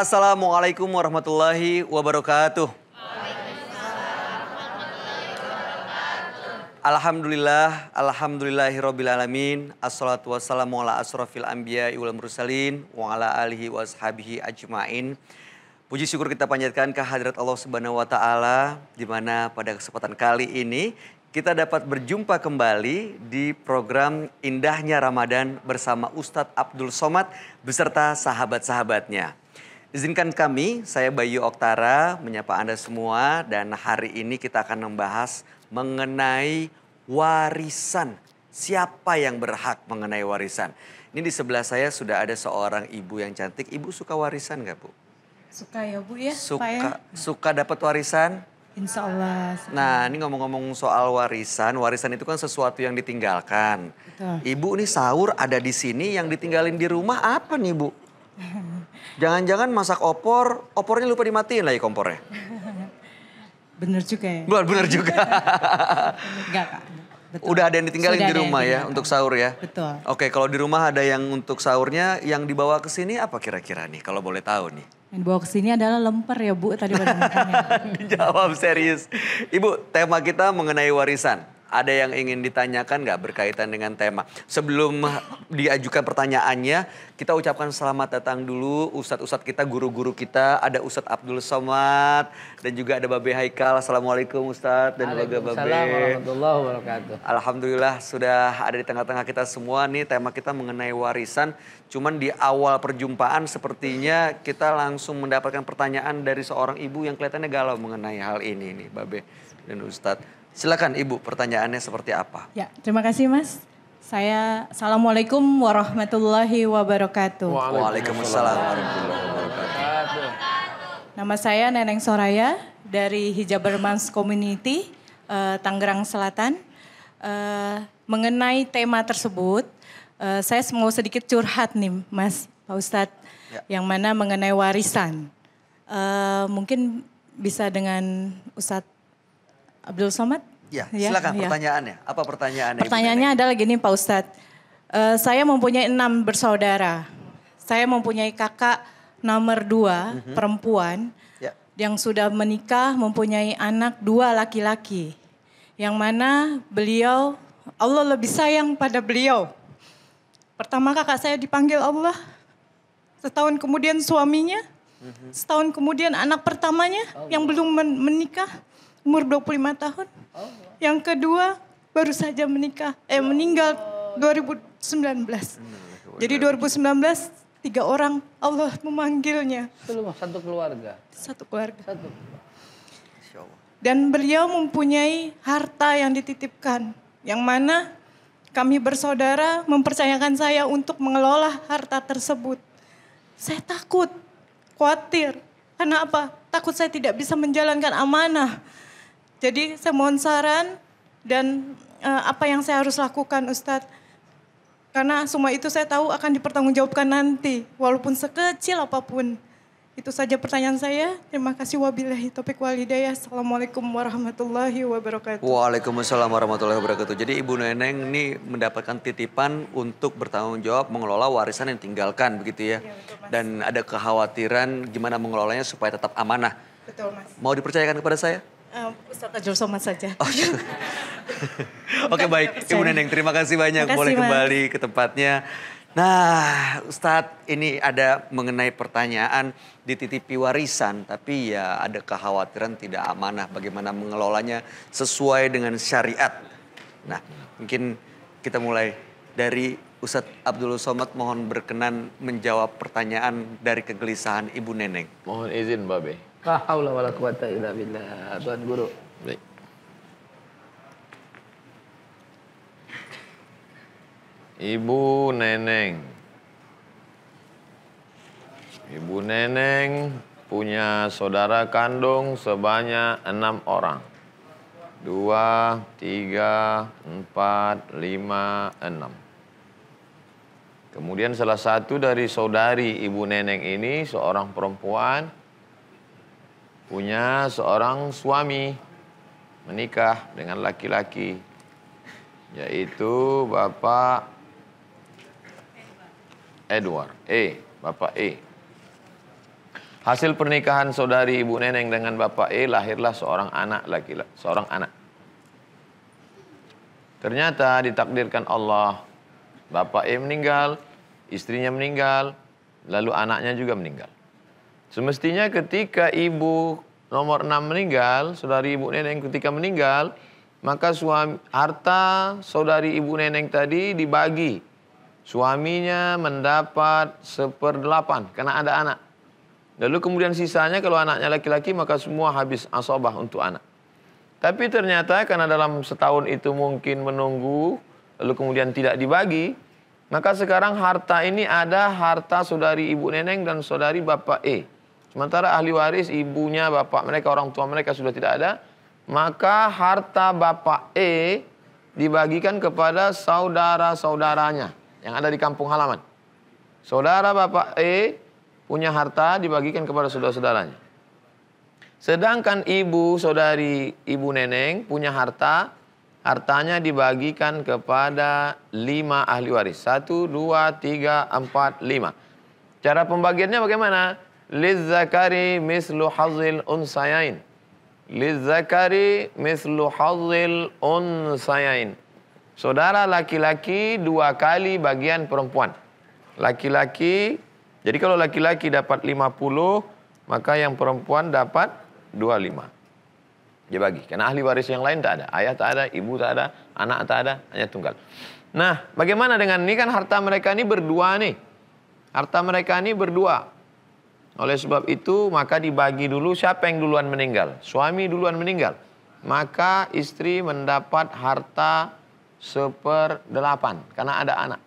Assalamualaikum warahmatullahi wabarakatuh. Alhamdulillah, alhamdulillahirrabbilalamin Assalatu wassalamu ala asrafil anbiya wal mursalin Wa ala alihi wa ashabihi ajma'in Puji syukur kita panjatkan kehadirat Allah subhanahu wa ta'ala Di mana pada kesempatan kali ini kita dapat berjumpa kembali di program Indahnya Ramadan bersama Ustadz Abdul Somad beserta sahabat-sahabatnya. Izinkan kami, saya Bayu Oktara, menyapa Anda semua dan hari ini kita akan membahas mengenai warisan. Siapa yang berhak mengenai warisan? Ini di sebelah saya sudah ada seorang ibu yang cantik. Ibu suka warisan nggak Bu? Suka ya Bu ya? Suka, ya? suka dapat warisan? Insya Allah. Nah ini ngomong-ngomong soal warisan, warisan itu kan sesuatu yang ditinggalkan. Betul. Ibu nih sahur ada di sini yang ditinggalin di rumah apa nih Bu? Jangan-jangan masak opor, opornya lupa dimatiin lagi kompornya. Bener juga ya? Benar benar juga. Enggak Kak. Betul. Udah ada yang ditinggalin Sudah di rumah ya untuk sahur ya. Betul. Oke, kalau di rumah ada yang untuk sahurnya yang dibawa ke sini apa kira-kira nih kalau boleh tahu nih? Yang bawa ke sini adalah lemper ya Bu tadi pada. Dijawab serius. Ibu, tema kita mengenai warisan. Ada yang ingin ditanyakan nggak berkaitan dengan tema? Sebelum diajukan pertanyaannya, kita ucapkan selamat datang dulu Ustadz-Ustadz kita, guru-guru kita. Ada Ustadz Abdul Somad dan juga ada Babe Haikal. Assalamualaikum Ustadz dan juga Babe. Warahmatullahi wabarakatuh. Alhamdulillah sudah ada di tengah-tengah kita semua nih tema kita mengenai warisan. Cuman di awal perjumpaan sepertinya kita langsung mendapatkan pertanyaan dari seorang ibu yang kelihatannya galau mengenai hal ini nih Babe dan Ustadz. Silakan ibu pertanyaannya seperti apa? ya, terima kasih Mas. Saya Assalamualaikum warahmatullahi wabarakatuh. Waalaikumsalam warahmatullahi wabarakatuh. Nama saya Neneng Soraya dari Hijabermans Community eh, Tangerang Selatan. Eh, mengenai tema tersebut, eh, saya mau sedikit curhat nih, Mas Pak Ustadz, Ya. yang mana mengenai warisan. Eh, mungkin bisa dengan Ustadz Abdul Somad? Ya, silakan ya. pertanyaannya. Apa pertanyaannya? Ibu Pertanyaannya adalah gini Pak Ustadz. Eh, saya mempunyai enam bersaudara. Saya mempunyai kakak nomor dua perempuan Ya. yang sudah menikah mempunyai anak dua laki-laki. Yang mana beliau, Allah lebih sayang pada beliau. Pertama kakak saya dipanggil Allah. Setahun kemudian suaminya. Setahun kemudian anak pertamanya yang belum men- menikah. Umur 25 tahun. Yang kedua baru saja menikah. Eh meninggal 2019. Jadi 2019 tiga orang Allah memanggilnya. Satu keluarga. Satu keluarga. Satu. Dan beliau mempunyai harta yang dititipkan. Yang mana kami bersaudara mempercayakan saya untuk mengelola harta tersebut. Saya takut, khawatir. Karena apa? Takut saya tidak bisa menjalankan amanah. Jadi saya mohon saran dan eh, apa yang saya harus lakukan Ustadz. Karena semua itu saya tahu akan dipertanggungjawabkan nanti. Walaupun sekecil apa pun. Itu saja pertanyaan saya. Terima kasih wabillahi taufiq walhidayah. Assalamualaikum warahmatullahi wabarakatuh. Waalaikumsalam warahmatullahi wabarakatuh. Jadi Ibu Neneng ini mendapatkan titipan untuk bertanggung jawab mengelola warisan yang tinggalkan begitu ya. Dan ada kekhawatiran gimana mengelolanya supaya tetap amanah. Betul mas. Mau dipercayakan kepada saya? Uh, Ustadz Ajul Somad saja. Oh, iya. Oke baik, Ibu Neneng terima kasih banyak Terima kasih, boleh Mas. kembali ke tempatnya. Nah, Ustadz ini ada mengenai pertanyaan dititipi warisan, tapi ya ada kekhawatiran tidak amanah bagaimana mengelolanya sesuai dengan syariat. Nah, mungkin kita mulai dari Ustadz Abdul Somad mohon berkenan menjawab pertanyaan dari kegelisahan Ibu Neneng. Mohon izin Babe. La haula wala quwata illa billah. Tuan Guru. Baik. Ibu Neneng. Ibu Neneng punya saudara kandung sebanyak enam orang. Dua, tiga, empat, lima, enam. Kemudian salah satu dari saudari ibu neneng ini seorang perempuan punya seorang suami menikah dengan laki-laki yaitu Bapak Edward E, Bapak E. Hasil pernikahan saudari Ibu Neneng dengan Bapak E lahirlah seorang anak laki-laki, seorang anak. Ternyata ditakdirkan Allah, Bapak E meninggal, istrinya meninggal, lalu anaknya juga meninggal. Semestinya ketika ibu nomor 6 meninggal, saudari ibu neneng ketika meninggal, maka suami, harta saudari ibu neneng tadi dibagi. Suaminya mendapat seperdelapan karena ada anak. Lalu kemudian sisanya kalau anaknya laki-laki maka semua habis asobah untuk anak. Tapi ternyata karena dalam setahun itu mungkin menunggu, lalu kemudian tidak dibagi, maka sekarang harta ini ada harta saudari ibu neneng dan saudari bapak E. Sementara ahli waris ibunya, bapak mereka, orang tua mereka sudah tidak ada, maka harta bapak E dibagikan kepada saudara-saudaranya yang ada di kampung halaman. Saudara bapak E punya harta dibagikan kepada saudara-saudaranya. Sedangkan ibu, saudari ibu neneng punya harta, hartanya dibagikan kepada lima ahli waris. Satu, dua, tiga, empat, lima. Cara pembagiannya bagaimana? Lizzakari mislu hazil unsayain. Lizzakari mislu hazil unsayain. Saudara laki-laki dua kali bagian perempuan. Laki-laki, jadi kalau laki-laki dapat 50, maka yang perempuan dapat 25. Dia bagi. Karena ahli waris yang lain tak ada. Ayah tak ada, ibu tak ada, anak tak ada, hanya tunggal. Nah, bagaimana dengan ini kan harta mereka ini berdua nih. Harta mereka ini berdua. Oleh sebab itu maka dibagi dulu siapa yang duluan meninggal. Suami duluan meninggal. Maka istri mendapat harta seperdelapan karena ada anak.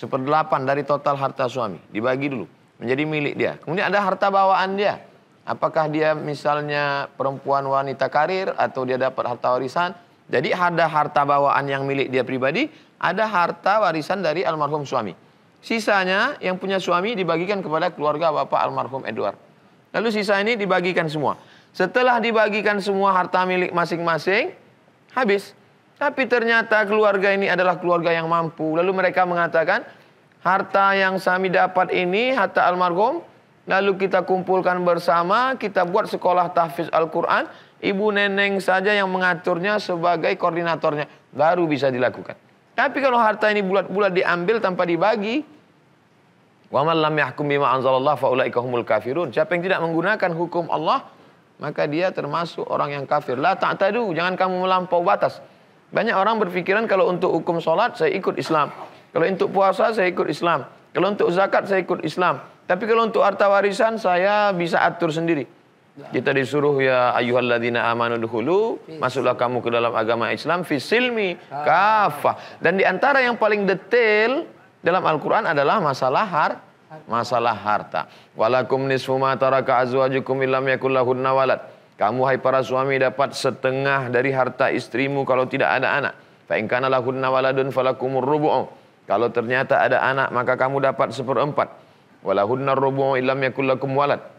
Seperdelapan dari total harta suami dibagi dulu menjadi milik dia. Kemudian ada harta bawaan dia. Apakah dia misalnya perempuan wanita karir atau dia dapat harta warisan. Jadi ada harta bawaan yang milik dia pribadi, ada harta warisan dari almarhum suami. Sisanya yang punya suami dibagikan kepada keluarga bapak almarhum Edward. Lalu sisa ini dibagikan semua. Setelah dibagikan semua harta milik masing-masing, habis. Tapi ternyata keluarga ini adalah keluarga yang mampu. Lalu mereka mengatakan, harta yang kami dapat ini, harta almarhum, Lalu kita kumpulkan bersama, kita buat sekolah tahfiz Al-Quran. Ibu neneng saja yang mengaturnya sebagai koordinatornya. Baru bisa dilakukan. Tapi kalau harta ini bulat-bulat diambil tanpa dibagi. Wa lam yahkum bima anzalallah faulaika humul kafirun. Siapa yang tidak menggunakan hukum Allah, maka dia termasuk orang yang kafir. La ta'tadu, jangan kamu melampau batas. Banyak orang berpikiran kalau untuk hukum solat saya ikut Islam. Kalau untuk puasa saya ikut Islam. Kalau untuk zakat saya ikut Islam. Tapi kalau untuk harta warisan saya bisa atur sendiri. Kita disuruh ya ayyuhalladzina amanu dukhulu, masuklah kamu ke dalam agama Islam fisilmi kafah. Dan di antara yang paling detail dalam Al-Qur'an adalah masalah har masalah harta. Walakum nisfu ma taraka azwajukum illam yakul lahunna walad. Kamu hai para suami dapat setengah dari harta istrimu kalau tidak ada anak. Fa in kana lahunna waladun falakumur rubu'u. Kalau ternyata ada anak maka kamu dapat seperempat. Walahunna rubu' illam yakul lakum walad.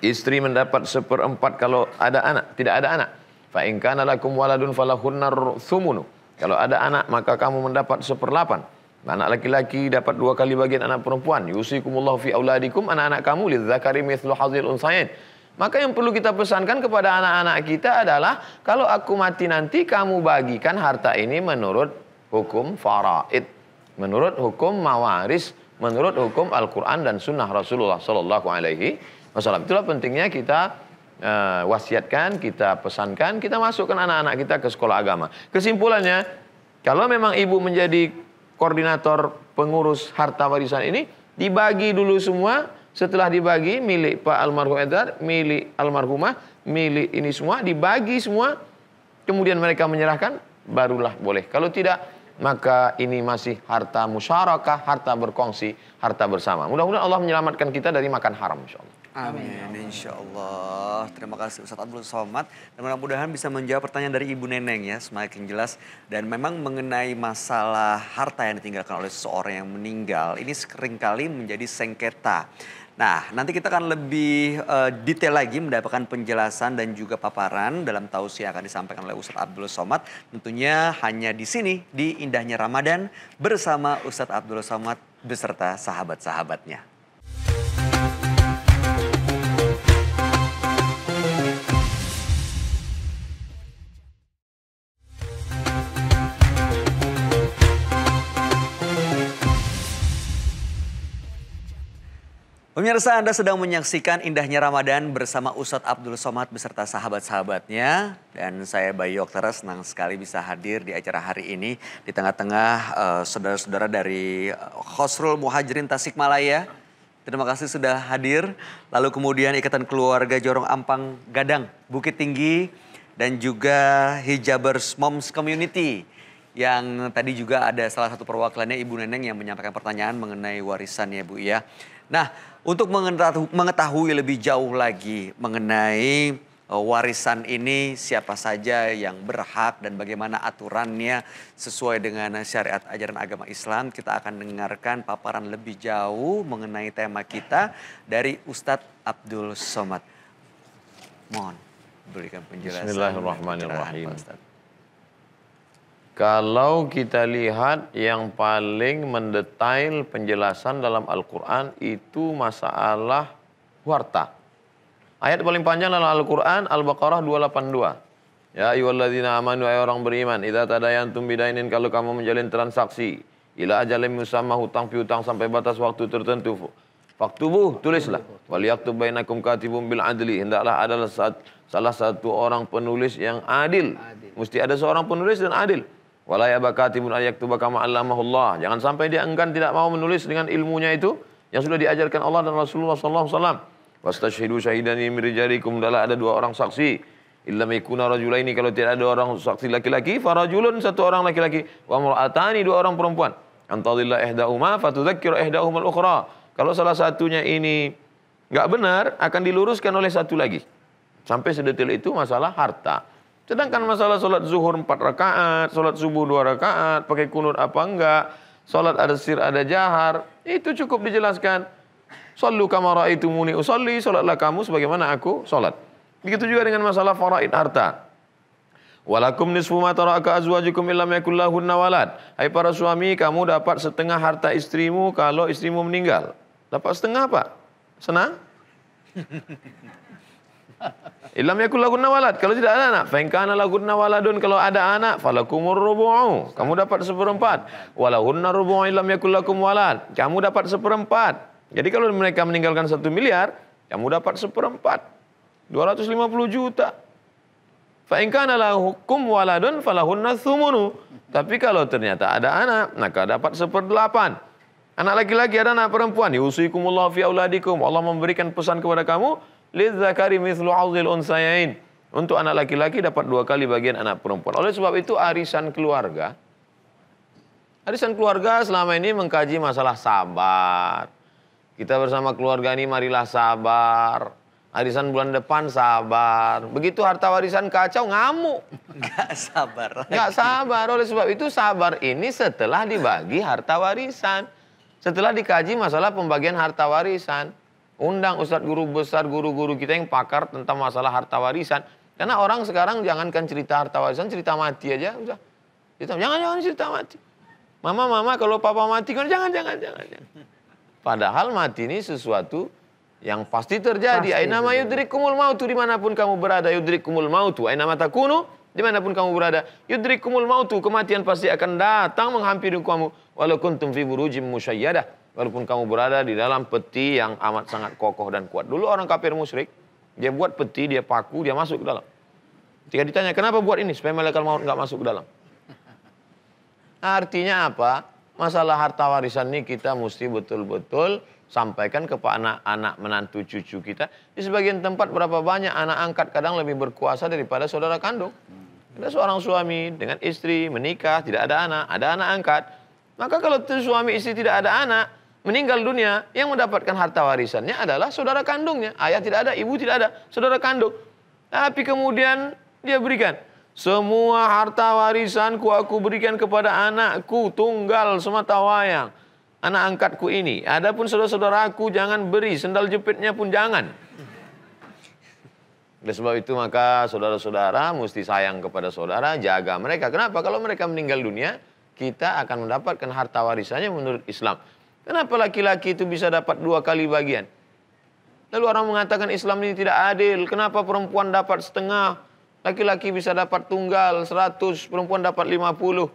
Istri mendapat seperempat kalau ada anak, tidak ada anak. Fa in kana lakum waladun falahunna thumunu. Kalau ada anak maka kamu mendapat seperlapan. Anak laki-laki dapat dua kali bagian anak perempuan. Yusikumullahu fi auladikum anak-anak kamu lidzakari mithlu hazil unsayain. Maka yang perlu kita pesankan kepada anak-anak kita adalah kalau aku mati nanti kamu bagikan harta ini menurut hukum faraid, menurut hukum mawaris menurut hukum Al-Quran dan Sunnah Rasulullah Sallallahu Alaihi Wasallam. Itulah pentingnya kita uh, wasiatkan, kita pesankan, kita masukkan anak-anak kita ke sekolah agama. Kesimpulannya, kalau memang ibu menjadi koordinator pengurus harta warisan ini, dibagi dulu semua. Setelah dibagi milik Pak almarhum Edar, milik almarhumah, milik ini semua dibagi semua. Kemudian mereka menyerahkan, barulah boleh. Kalau tidak, maka ini masih harta musyarakah, harta berkongsi, harta bersama. Mudah-mudahan Allah menyelamatkan kita dari makan haram insyaallah. Amin, insya Allah. Terima kasih Ustadz Abdul Somad. Dan mudah-mudahan bisa menjawab pertanyaan dari Ibu Neneng ya, semakin jelas. Dan memang mengenai masalah harta yang ditinggalkan oleh seseorang yang meninggal, ini sering kali menjadi sengketa. Nah, nanti kita akan lebih uh, detail lagi mendapatkan penjelasan dan juga paparan dalam tausiah yang akan disampaikan oleh Ustadz Abdul Somad. Tentunya hanya di sini, di indahnya Ramadan bersama Ustadz Abdul Somad beserta sahabat-sahabatnya. Pemirsa Anda sedang menyaksikan indahnya Ramadan bersama Ustadz Abdul Somad beserta sahabat-sahabatnya. Dan saya Bayu Oktara senang sekali bisa hadir di acara hari ini. Di tengah-tengah uh, saudara-saudara dari Khosrul Muhajirin Tasikmalaya. Terima kasih sudah hadir. Lalu kemudian Ikatan Keluarga Jorong Ampang Gadang, Bukit Tinggi. Dan juga Hijabers Moms Community yang tadi juga ada salah satu perwakilannya Ibu Neneng yang menyampaikan pertanyaan mengenai warisan ya Bu ya. Nah, untuk mengetahui lebih jauh lagi mengenai e, warisan ini siapa saja yang berhak dan bagaimana aturannya sesuai dengan syariat ajaran agama Islam. Kita akan dengarkan paparan lebih jauh mengenai tema kita dari Ustadz Abdul Somad. Mohon berikan penjelasan. Bismillahirrahmanirrahim. Kalau kita lihat yang paling mendetail penjelasan dalam Al-Quran itu masalah warta. Ayat paling panjang dalam Al-Quran Al-Baqarah 282. Ya ayyuhalladzina amanu ay orang beriman, idza tadayantum bidainin kalau kamu menjalin transaksi ila ajalin musamma hutang piutang sampai batas waktu tertentu. Faktubuh, tulislah. Wal yaktub bainakum katibun bil adli. Hendaklah adalah salah satu orang penulis yang adil. adil. Mesti ada seorang penulis dan adil. Wala yabakatibun ayaktuba kama allamahullah. Jangan sampai dia enggan tidak mau menulis dengan ilmunya itu yang sudah diajarkan Allah dan Rasulullah sallallahu alaihi wasallam. Wastashhidu syahidani min rijalikum ada dua orang saksi. Illa mikuna rajulaini kalau tidak ada orang saksi laki-laki, farajulun satu orang laki-laki, wa mar'atani dua orang perempuan. Antadillah ihdahuma fatudzakkir ihdahuma al-ukhra. Kalau salah satunya ini enggak benar akan diluruskan oleh satu lagi. Sampai sedetail itu masalah harta. Sedangkan masalah sholat zuhur empat rakaat, sholat subuh dua rakaat, pakai kunut apa enggak, sholat ada sir ada jahar, itu cukup dijelaskan. Sallu kamara itu muni usalli, sholatlah kamu sebagaimana aku sholat. Begitu juga dengan masalah faraid harta. Walakum nisfu ma taraka azwajukum illam yakul lahunna walad. Hai para suami, kamu dapat setengah harta istrimu kalau istrimu meninggal. Dapat setengah apa? Senang? Ilam yakul lagunna walad. Kalau tidak ada anak. Fainkana lagunna waladun. Kalau ada anak. Falakumur rubu'u. Kamu dapat seperempat. Walahunna rubu'u ilam yakul lakum walad. Kamu dapat seperempat. Jadi kalau mereka meninggalkan satu miliar. Kamu dapat seperempat. 250 juta. Fainkana lahukum waladun falahunna thumunu. Tapi kalau ternyata ada anak. Maka dapat seperdelapan. Anak laki-laki ada anak perempuan. Yusikumullah fi auladikum. Allah memberikan pesan kepada kamu lidzakari mithlu hauzil unsayain. Untuk anak laki-laki dapat dua kali bagian anak perempuan. Oleh sebab itu arisan keluarga. Arisan keluarga selama ini mengkaji masalah sabar. Kita bersama keluarga ini marilah sabar. Arisan bulan depan sabar. Begitu harta warisan kacau ngamuk. Gak sabar. Gak sabar. Oleh sebab itu sabar ini setelah dibagi harta warisan. Setelah dikaji masalah pembagian harta warisan. Undang ustadz guru besar, guru-guru kita yang pakar tentang masalah harta warisan. Karena orang sekarang jangankan cerita harta warisan, cerita mati aja udah. Cerita, jangan jangan cerita mati. Mama mama kalau papa mati kan jangan jangan jangan. jangan. Padahal mati ini sesuatu yang pasti terjadi. Aina ma yudrikumul mautu di mana pun kamu berada yudrikumul mautu. Aina mata kuno di mana pun kamu berada yudrikumul mautu kematian pasti akan datang menghampiri kamu walau kuntum fi burujim musyayyadah Walaupun kamu berada di dalam peti yang amat sangat kokoh dan kuat. Dulu orang kafir musyrik, dia buat peti, dia paku, dia masuk ke dalam. Jika ditanya, kenapa buat ini? Supaya malaikat maut nggak masuk ke dalam. Artinya apa? Masalah harta warisan ini kita mesti betul-betul sampaikan kepada anak-anak menantu cucu kita. Di sebagian tempat berapa banyak anak angkat kadang lebih berkuasa daripada saudara kandung. Ada seorang suami dengan istri menikah, tidak ada anak, ada anak angkat. Maka kalau suami istri tidak ada anak, meninggal dunia, yang mendapatkan harta warisannya adalah saudara kandungnya. Ayah tidak ada, ibu tidak ada, saudara kandung. Tapi kemudian dia berikan. Semua harta warisanku aku berikan kepada anakku tunggal semata wayang. Anak angkatku ini. Adapun saudara-saudaraku jangan beri, sendal jepitnya pun jangan. Oleh sebab itu maka saudara-saudara mesti sayang kepada saudara, jaga mereka. Kenapa? Kalau mereka meninggal dunia, kita akan mendapatkan harta warisannya menurut Islam. Kenapa laki-laki itu bisa dapat dua kali bagian? Lalu orang mengatakan Islam ini tidak adil. Kenapa perempuan dapat setengah? Laki-laki bisa dapat tunggal 100, perempuan dapat 50.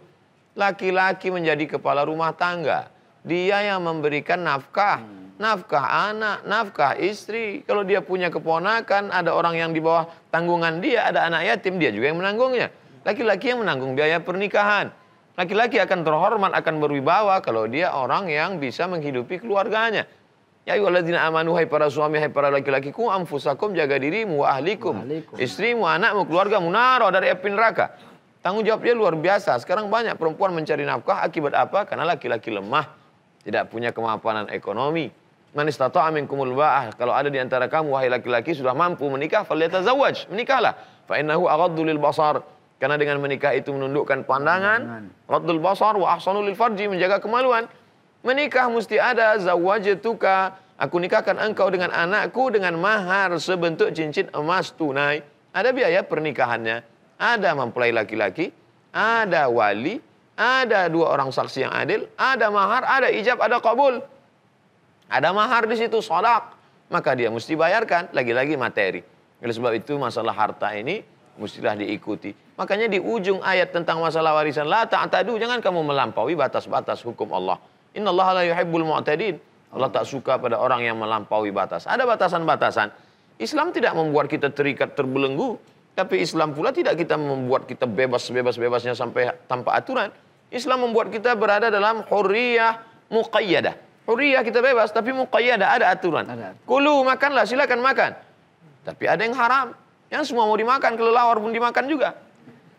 Laki-laki menjadi kepala rumah tangga. Dia yang memberikan nafkah. nafkah anak, nafkah istri. Kalau dia punya keponakan, ada orang yang di bawah tanggungan dia, ada anak yatim, dia juga yang menanggungnya. Laki-laki yang menanggung biaya pernikahan. Laki-laki akan terhormat, akan berwibawa kalau dia orang yang bisa menghidupi keluarganya. Ya ayyuhalladzina amanu hai para suami hai para laki-laki ku anfusakum jaga dirimu wa ahlikum. Istrimu, anakmu, keluargamu naro dari api neraka. Tanggung jawab dia luar biasa. Sekarang banyak perempuan mencari nafkah akibat apa? Karena laki-laki lemah, tidak punya kemampuan ekonomi. Man istata'a minkumul ba'ah. Kalau ada di antara kamu wahai laki-laki sudah mampu menikah, falyatazawwaj. Menikahlah. Fa innahu aghaddu lil basar. Karena dengan menikah itu menundukkan pandangan, raddul basar wa ahsanu lil farji menjaga kemaluan. Menikah mesti ada zawajatuka. Aku nikahkan engkau dengan anakku dengan mahar sebentuk cincin emas tunai. Ada biaya pernikahannya. Ada mempelai laki-laki. Ada wali. Ada dua orang saksi yang adil. Ada mahar, ada ijab, ada kabul. Ada mahar di situ, sodak. Maka dia mesti bayarkan. Lagi-lagi materi. Oleh sebab itu masalah harta ini mestilah diikuti. Makanya di ujung ayat tentang masalah warisan. La ta'tadu, jangan kamu melampaui batas-batas hukum Allah. Inna Allah la yuhibbul mu'tadin. Allah tak suka pada orang yang melampaui batas. Ada batasan-batasan. Islam tidak membuat kita terikat terbelenggu. Tapi Islam pula tidak kita membuat kita bebas bebas-bebasnya sampai tanpa aturan. Islam membuat kita berada dalam hurriyah muqayyadah. Hurriyah kita bebas tapi muqayyadah ada aturan. Ada. Kulu makanlah silakan makan. Tapi ada yang haram. Yang semua mau dimakan kelelawar pun dimakan juga.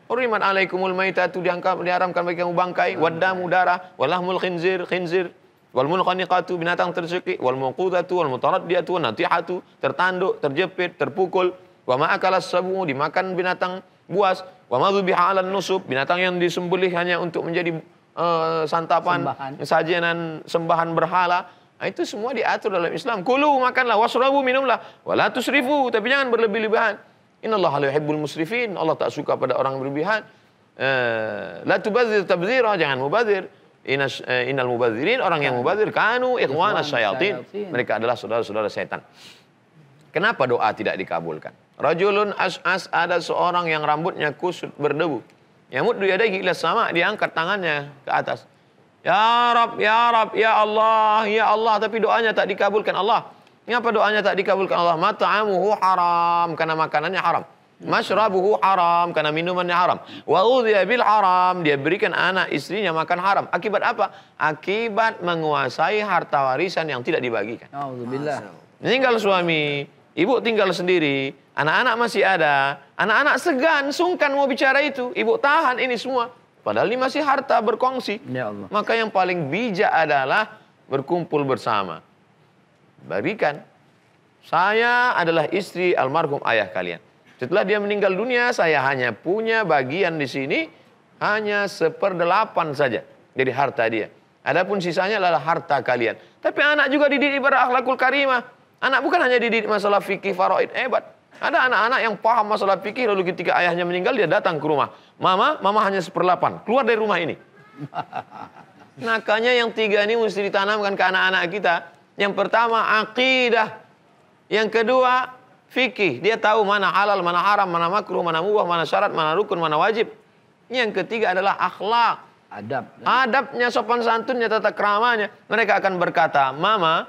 Hurimat alaikumul maitatu diangkat diharamkan bagi kamu bangkai, wadamu darah, walahmul khinzir khinzir, wal munqaniqatu binatang terseki, wal muqudatu wal mutaraddiyatu wan natihatu tertanduk, terjepit, terpukul, wa ma akalas sabu dimakan binatang buas, wa ma dzubiha 'alan nusub binatang yang disembelih hanya untuk menjadi eh, santapan, Sembahan. sajian sembahan berhala. Nah, itu semua diatur dalam Islam. Kulu makanlah, wasrabu minumlah, wala tusrifu, tapi jangan berlebih-lebihan. Innallaha la yuhibbul musrifin. Allah tak suka pada orang berlebihan. Eh, la tubadzir tabdzira, jangan mubadzir. Inas, eh, innal mubadzirin, orang yang mubadzir kanu ikhwana syayatin. Mereka adalah saudara-saudara setan. Kenapa doa tidak dikabulkan? Rajulun as'as ada seorang yang rambutnya kusut berdebu. Yamuddu yadayhi ila sama, dia angkat tangannya ke atas. Ya Rab, ya Rab, ya Allah, ya Allah. Tapi doanya tak dikabulkan Allah. Mengapa doanya tak dikabulkan Allah? Mata'amuhu haram, karena makanannya haram. Mashrabuhu haram, karena minumannya haram. Wa udhiya bil haram, dia berikan anak istrinya makan haram. Akibat apa? Akibat menguasai harta warisan yang tidak dibagikan. Alhamdulillah. Meninggal suami, ibu tinggal sendiri, anak-anak masih ada, anak-anak segan, sungkan mau bicara itu, ibu tahan ini semua. Padahal ini masih harta berkongsi. Ya Allah. Maka yang paling bijak adalah berkumpul bersama. Berikan. Saya adalah istri almarhum ayah kalian. Setelah dia meninggal dunia, saya hanya punya bagian di sini hanya seperdelapan saja dari harta dia. Adapun sisanya adalah harta kalian. Tapi anak juga dididik pada akhlakul karimah. Anak bukan hanya dididik masalah fikih faraid hebat. Ada anak-anak yang paham masalah fikih lalu ketika ayahnya meninggal dia datang ke rumah. Mama, mama hanya seperdelapan. Keluar dari rumah ini. Makanya yang tiga ini mesti ditanamkan ke anak-anak kita. Yang pertama akidah. Yang kedua fikih. Dia tahu mana halal, mana haram, mana makruh, mana mubah, mana syarat, mana rukun, mana wajib. Yang ketiga adalah akhlak. Adab. Adabnya, sopan santunnya, tata keramanya. Mereka akan berkata, Mama,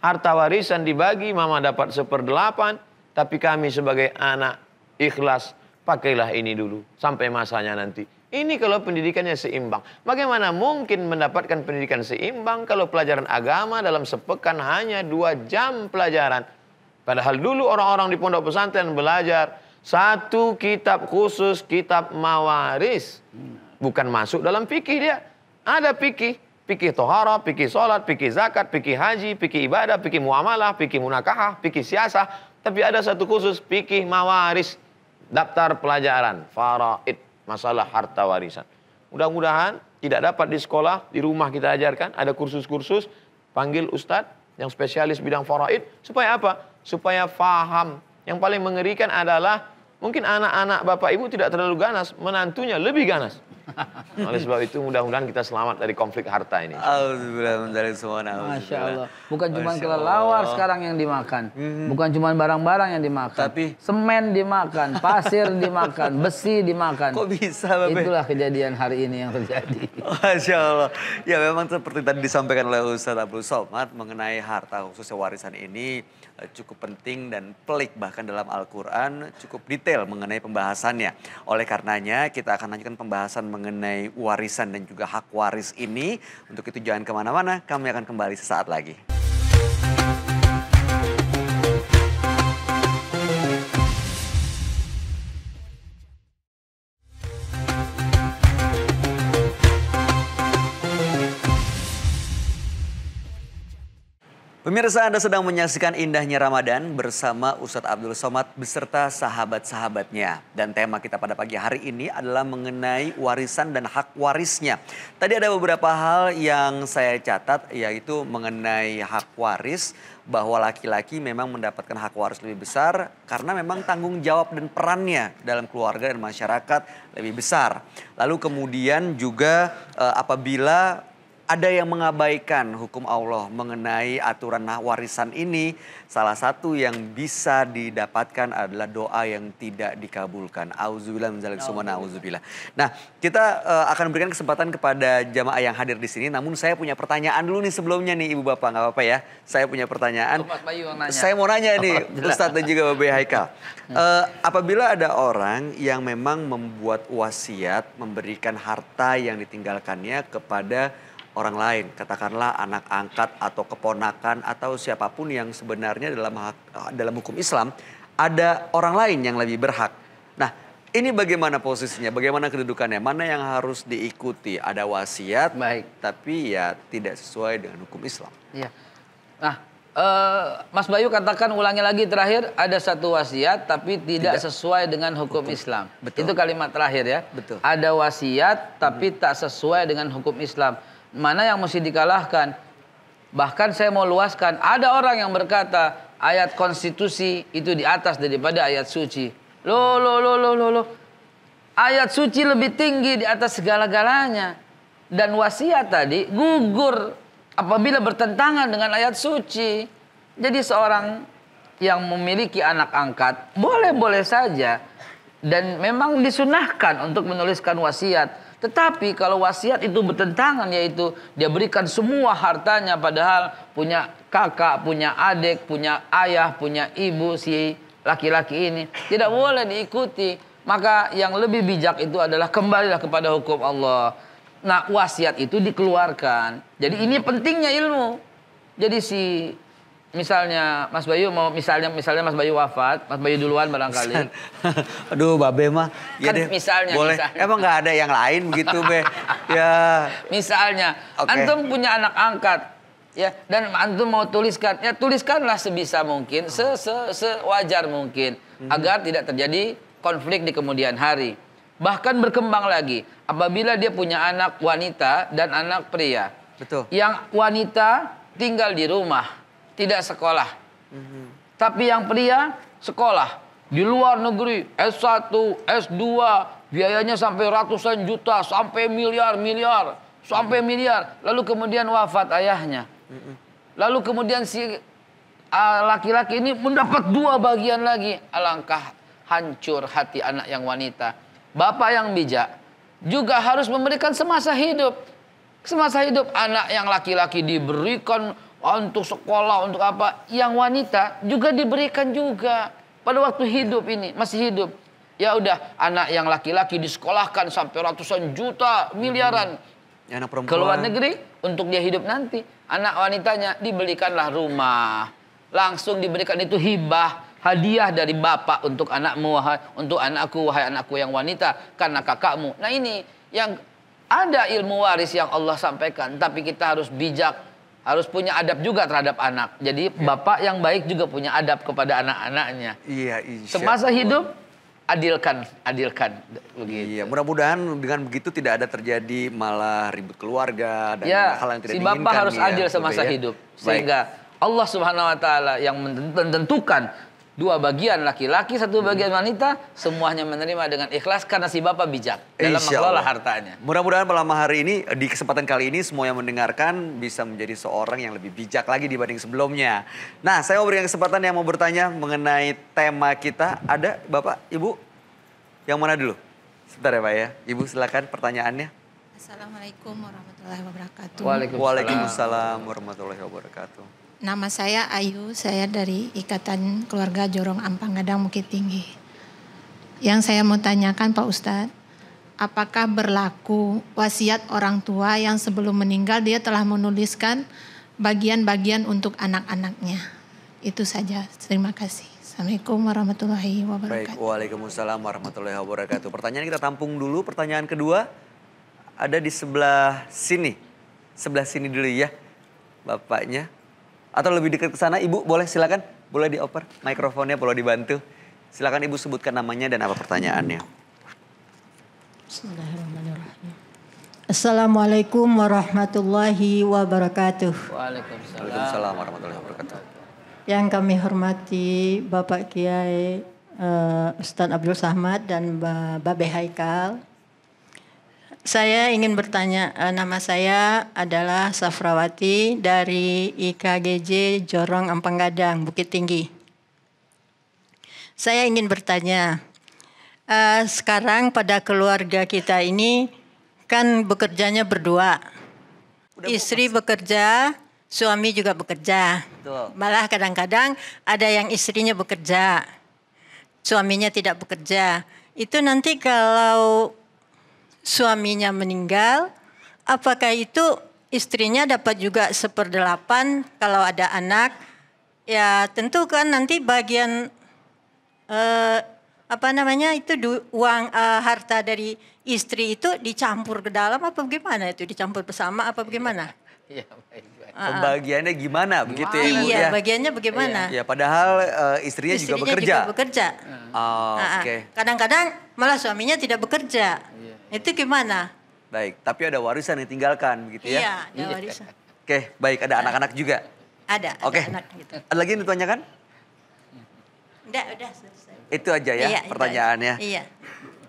harta warisan dibagi, Mama dapat seperdelapan. Tapi kami sebagai anak ikhlas, pakailah ini dulu. Sampai masanya nanti. Ini kalau pendidikannya seimbang. Bagaimana mungkin mendapatkan pendidikan seimbang kalau pelajaran agama dalam sepekan hanya dua jam pelajaran. Padahal dulu orang-orang di pondok pesantren belajar satu kitab khusus, kitab mawaris. Bukan masuk dalam fikih dia. Ada fikih. Fikih tohara, fikih sholat, fikih zakat, fikih haji, fikih ibadah, fikih muamalah, fikih munakahah, fikih siasah. Tapi ada satu khusus, fikih mawaris. Daftar pelajaran, faraid, masalah harta warisan. Mudah-mudahan tidak dapat di sekolah, di rumah kita ajarkan. Ada kursus-kursus, panggil ustadz yang spesialis bidang faraid. Supaya apa? Supaya faham. Yang paling mengerikan adalah mungkin anak-anak bapak ibu tidak terlalu ganas, menantunya lebih ganas. Oleh sebab itu mudah-mudahan kita selamat dari konflik harta ini. Alhamdulillah Masya Allah. Bukan cuma kelelawar sekarang yang dimakan. Bukan cuma barang-barang yang dimakan. Tapi- semen dimakan, pasir dimakan, besi dimakan. Kok bisa, Babe? Itulah kejadian hari ini yang terjadi. Masya Allah. Ya memang seperti tadi disampaikan oleh Ustadz Abdul Somad mengenai harta khususnya warisan ini cukup penting dan pelik bahkan dalam Al-Quran cukup detail mengenai pembahasannya. Oleh karenanya kita akan lanjutkan pembahasan mengenai warisan dan juga hak waris ini. Untuk itu jangan ke mana-mana, kami akan kembali sesaat lagi. Pemirsa Anda sedang menyaksikan indahnya Ramadan bersama Ustadz Abdul Somad beserta sahabat-sahabatnya. Dan tema kita pada pagi hari ini adalah mengenai warisan dan hak warisnya. Tadi ada beberapa hal yang saya catat yaitu mengenai hak waris bahwa laki-laki memang mendapatkan hak waris lebih besar karena memang tanggung jawab dan perannya dalam keluarga dan masyarakat lebih besar. Lalu kemudian juga eh, apabila ada yang mengabaikan hukum Allah mengenai aturan warisan ini, salah satu yang bisa didapatkan adalah doa yang tidak dikabulkan. Auzubillah min dzalik summa nauzubillah. Nah, kita eh, akan berikan kesempatan kepada jamaah yang hadir di sini. Namun saya punya pertanyaan dulu nih sebelumnya nih Ibu Bapak, nggak apa-apa ya. Saya punya pertanyaan. Saya mau nanya nih. Ustadz dan juga Bapak Haikal. Eh, apabila ada orang yang memang membuat wasiat memberikan harta yang ditinggalkannya kepada orang lain, katakanlah anak angkat atau keponakan atau siapa pun yang sebenarnya dalam hak, dalam hukum Islam ada orang lain yang lebih berhak. Nah, ini bagaimana posisinya? Bagaimana kedudukannya? Mana yang harus diikuti? Ada wasiat, Baik. tapi ya tidak sesuai dengan hukum Islam. Iya. Nah, eh, Mas Bayu katakan ulangi lagi terakhir ada satu wasiat tapi tidak, sesuai dengan hukum, Islam. Betul. Itu kalimat terakhir ya. Betul. Ada wasiat tapi tak sesuai dengan hukum Islam. Mana yang mesti dikalahkan? Bahkan saya mau luaskan, ada orang yang berkata ayat konstitusi itu di atas daripada ayat suci. Loh, loh, loh, loh, loh, loh. Ayat suci lebih tinggi di atas segala-galanya. Dan wasiat tadi gugur apabila bertentangan dengan ayat suci. Jadi seorang yang memiliki anak angkat boleh-boleh saja dan memang disunahkan untuk menuliskan wasiat. Tetapi kalau wasiat itu bertentangan yaitu dia berikan semua hartanya padahal punya kakak, punya adik, punya ayah, punya ibu si laki-laki ini tidak boleh diikuti. Maka yang lebih bijak itu adalah kembalilah kepada hukum Allah. Nah, wasiat itu dikeluarkan. Jadi ini pentingnya ilmu. Jadi si misalnya Mas Bayu mau misalnya misalnya Mas Bayu wafat, Mas Bayu duluan barangkali. Aduh, Babe mah. Ya Kan deh, misalnya, Boleh. misalnya. Emang nggak ada yang lain begitu, Be? ya. Misalnya, Oke. antum punya anak angkat, ya, dan antum mau tuliskan, ya tuliskanlah sebisa mungkin, se se sewajar mungkin, Mhm. agar tidak terjadi konflik di kemudian hari. Bahkan berkembang lagi, apabila dia punya anak wanita dan anak pria, Betul. yang wanita tinggal di rumah, tidak sekolah. Mhm. Tapi yang pria sekolah di luar negeri, S1, S2, biayanya sampai ratusan juta, sampai miliar-miliar, sampai miliar. Lalu kemudian wafat ayahnya. Lalu kemudian si laki-laki ini mendapat dua bagian lagi. Alangkah hancur hati anak yang wanita. Bapak yang bijak juga harus memberikan semasa hidup. Semasa hidup anak yang laki-laki diberikan untuk sekolah, untuk apa. Yang wanita juga diberikan juga. Pada waktu hidup ini, masih hidup. Ya udah, anak yang laki-laki disekolahkan sampai ratusan juta, miliaran. Ya, anak perempuan. Ke luar negeri untuk dia hidup nanti. Anak wanitanya dibelikanlah rumah. Langsung diberikan itu hibah, hadiah dari bapak untuk anakmu, wahai, untuk anakku, wahai anakku yang wanita, karena kakakmu. Nah ini yang ada ilmu waris yang Allah sampaikan, tapi kita harus bijak, harus punya adab juga terhadap anak. Jadi bapak yang baik juga punya adab kepada anak-anaknya. Iya, insya Semasa Allah. hidup adilkan, adilkan begitu. Iya, mudah-mudahan dengan begitu tidak ada terjadi malah ribut keluarga dan ya, hal yang tidak si diinginkan. bapak harus ya, adil Babe, semasa ya. hidup Baik. sehingga Allah Subhanahu wa taala yang menentukan dua bagian laki-laki, satu bagian wanita, semuanya menerima dengan ikhlas karena si bapak bijak dalam Insya mengelola Allah. hartanya. Mudah-mudahan malam hari ini di kesempatan kali ini semua yang mendengarkan bisa menjadi seorang yang lebih bijak lagi dibanding sebelumnya. Nah, saya mau berikan kesempatan yang mau bertanya mengenai tema kita. Ada Bapak, Ibu? Yang mana dulu? Sebentar ya Pak ya. Ibu silakan pertanyaannya. Assalamualaikum warahmatullahi wabarakatuh. Waalaikumsalam. Waalaikumsalam warahmatullahi wabarakatuh. Nama saya Ayu, saya dari Ikatan Keluarga Jorong Ampang Gadang Bukit Tinggi. Yang saya mau tanyakan Pak Ustadz, apakah berlaku wasiat orang tua yang sebelum meninggal dia telah menuliskan bagian-bagian untuk anak-anaknya? Itu saja, terima kasih. Assalamualaikum warahmatullahi Baik, wabarakatuh. Waalaikumsalam warahmatullahi wabarakatuh. Pertanyaan kita tampung dulu. Pertanyaan kedua ada di sebelah sini. Sebelah sini dulu ya, bapaknya. Atau lebih dekat ke sana, ibu boleh silakan. Boleh dioper mikrofonnya, boleh dibantu. Silakan ibu sebutkan namanya dan apa pertanyaannya. Bismillahirrahmanirrahim. Assalamualaikum warahmatullahi wabarakatuh. Waalaikumsalam. Waalaikumsalam warahmatullahi wabarakatuh. Yang kami hormati Bapak Kiai eh, Ustadz Abdul Samad dan Ba- Babe Haikal. Saya ingin bertanya, eh, nama saya adalah Safrawati dari IKGJ Jorong Ampang Gadang, Bukit Tinggi. Saya ingin bertanya, eh, sekarang pada keluarga kita ini kan bekerjanya berdua. Istri bekerja, suami juga bekerja. Betul. Malah kadang-kadang ada yang istrinya bekerja, suaminya tidak bekerja. Itu nanti kalau suaminya meninggal, apakah itu istrinya dapat juga seperdelapan kalau ada anak? Ya tentu kan nanti bagian eh, apa namanya itu du- uang eh, harta dari istri itu dicampur ke dalam apa bagaimana itu dicampur bersama apa bagaimana? Iya, baik, baik. Pembagiannya gimana begitu ya ibu iya, ya? bagiannya bagaimana? Ya padahal eh, istrinya, juga bekerja. bekerja. Oh, Ah, ah. Oke, Kadang-kadang malah suaminya tidak bekerja. Iya. Itu gimana? baik. Tapi ada warisan yang tinggalkan begitu ya? Iya, ada warisan. Oke, baik. Ada anak-anak juga. Ada, ada Oke. anak gitu. Ada lagi yang ditanyakan? Udah, udah selesai. Itu aja ya Iya, pertanyaannya. aja. Iya.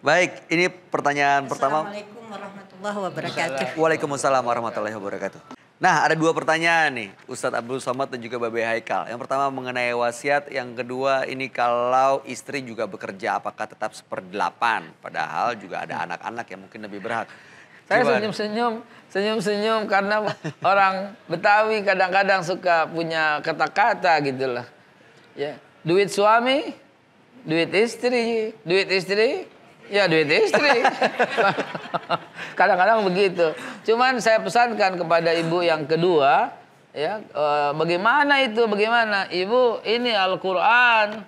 Baik, ini pertanyaan pertama. Assalamualaikum warahmatullahi wabarakatuh. Waalaikumsalam warahmatullahi wabarakatuh. Nah, ada dua pertanyaan nih, Ustadz Abdul Somad dan juga Babe Haikal. Yang pertama mengenai wasiat, yang kedua ini kalau istri juga bekerja, apakah tetap seperdelapan? Padahal juga ada anak-anak yang mungkin lebih berhak. Saya senyum-senyum, senyum-senyum karena orang Betawi kadang-kadang suka punya kata-kata gitu lah. Ya, duit suami, duit istri, duit istri, ya duit istri. kadang-kadang begitu. Cuman saya pesankan kepada ibu yang kedua, ya, eh, bagaimana itu, bagaimana? Ibu, ini Al-Qur'an.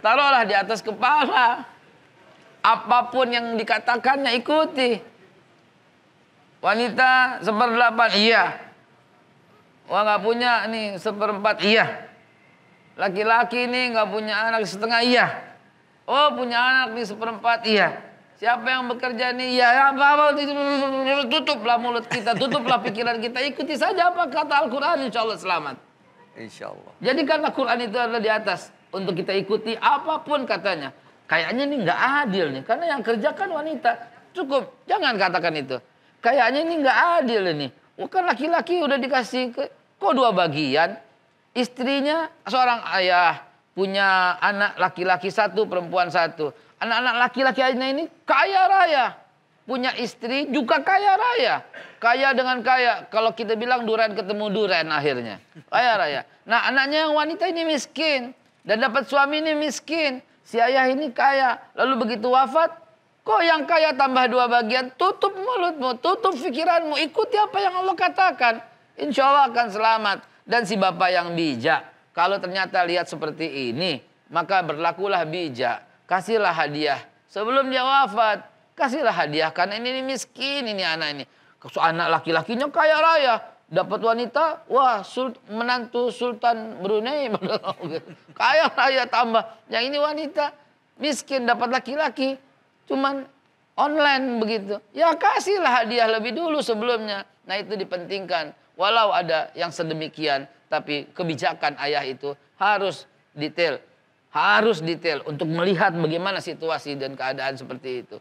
Taruhlah di atas kepala. Apa pun yang dikatakannya ikuti. Wanita seperdelapan, iya. Wah nggak punya nih seperempat, iya. Laki-laki nih nggak punya anak setengah, iya. Oh punya anak nih seperempat, iya. Siapa yang bekerja nih, iya. Apa apa tutuplah mulut kita, tutuplah pikiran kita, ikuti saja apa kata Al-Quran, insya Allah selamat. Insya Allah. Jadikanlah Quran itu adalah di atas untuk kita ikuti apa pun katanya. Kayaknya ini nggak adil nih, karena yang kerja kan wanita. Cukup, jangan katakan itu. Kayaknya ini nggak adil ini. Oh, kan laki-laki udah dikasih ke, kok dua bagian. Istrinya seorang ayah punya anak laki-laki satu, perempuan satu. Anak-anak laki-laki ini kaya raya. Punya istri juga kaya raya. Kaya dengan kaya. Kalau kita bilang duren ketemu duren akhirnya. Kaya raya. Nah anaknya yang wanita ini miskin. Dan dapat suami ini miskin. Si ayah ini kaya. Lalu begitu wafat. Kok yang kaya tambah dua bagian? Tutup mulutmu. Tutup pikiranmu. Ikuti apa yang Allah katakan. Insya Allah akan selamat. Dan si bapak yang bijak. Kalau ternyata lihat seperti ini. Maka berlakulah bijak. Kasihlah hadiah. Sebelum dia wafat. Kasihlah hadiah karena ini, ini miskin ini anak ini. Anak laki-lakinya kaya raya. Dapat wanita, wah sul, menantu Sultan Brunei. kaya raya tambah. Yang ini wanita miskin dapat laki-laki. Cuman online begitu. Ya kasihlah hadiah lebih dulu sebelumnya. Nah itu dipentingkan. Walau ada yang sedemikian. Tapi kebijakan ayah itu harus detail. Harus detail untuk melihat bagaimana situasi dan keadaan seperti itu.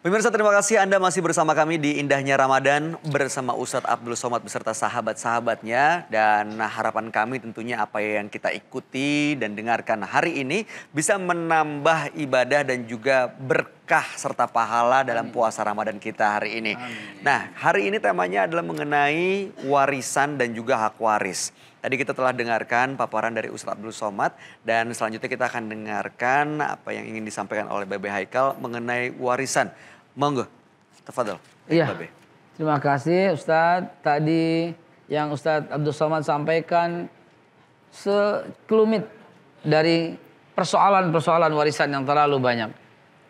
Pemirsa terima kasih Anda masih bersama kami di Indahnya Ramadan bersama Ustadz Abdul Somad beserta sahabat-sahabatnya dan harapan kami tentunya apa yang kita ikuti dan dengarkan hari ini bisa menambah ibadah dan juga berkah serta pahala dalam puasa Ramadan kita hari ini. Nah hari ini temanya adalah mengenai warisan dan juga hak waris. Tadi kita telah dengarkan paparan dari Ustadz Abdul Somad dan selanjutnya kita akan dengarkan apa yang ingin disampaikan oleh Bebe Haikal mengenai warisan. Monggo, tafadhol. Iya. Babe. Terima kasih Ustadz. Tadi yang Ustadz Abdul Somad sampaikan sekelumit dari persoalan-persoalan warisan yang terlalu banyak.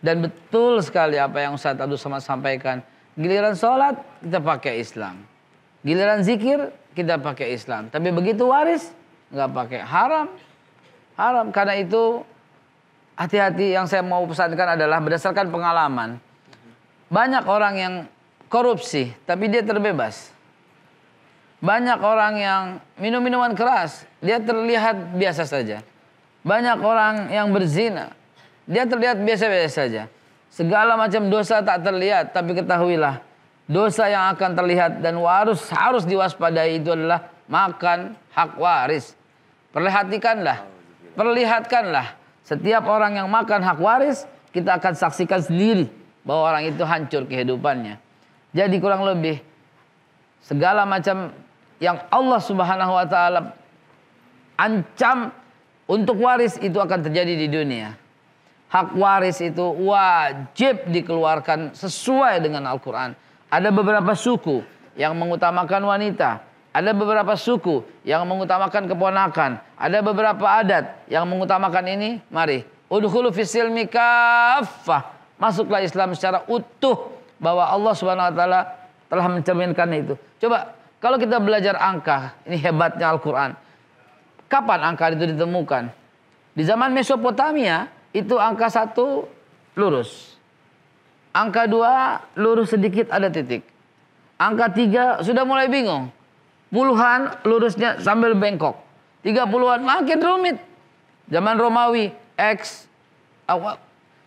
Dan betul sekali apa yang Ustadz Abdul Somad sampaikan. Giliran sholat kita pakai Islam. Giliran zikir kita pakai Islam. Tapi begitu waris nggak pakai haram. Haram karena itu hati-hati yang saya mau pesankan adalah berdasarkan pengalaman. Banyak orang yang korupsi tapi dia terbebas. Banyak orang yang minum minuman keras, dia terlihat biasa saja. Banyak orang yang berzina, dia terlihat biasa-biasa saja. Segala macam dosa tak terlihat, tapi ketahuilah dosa yang akan terlihat dan harus harus diwaspadai itu adalah makan hak waris. Perhatikanlah, perlihatkanlah setiap orang yang makan hak waris kita akan saksikan sendiri bahwa orang itu hancur kehidupannya. Jadi kurang lebih segala macam yang Allah Subhanahu wa taala ancam untuk waris itu akan terjadi di dunia. Hak waris itu wajib dikeluarkan sesuai dengan Al-Qur'an. Ada beberapa suku yang mengutamakan wanita, ada beberapa suku yang mengutamakan keponakan, ada beberapa adat yang mengutamakan ini. Mari, udkhulu fisilmi kaffah masuklah Islam secara utuh bahwa Allah Subhanahu wa taala telah mencerminkan itu. Coba kalau kita belajar angka, ini hebatnya Al-Qur'an. Kapan angka itu ditemukan? Di zaman Mesopotamia itu angka satu lurus. Angka dua lurus sedikit ada titik. Angka tiga sudah mulai bingung. Puluhan lurusnya sambil bengkok. Tiga puluhan makin rumit. Zaman Romawi X awal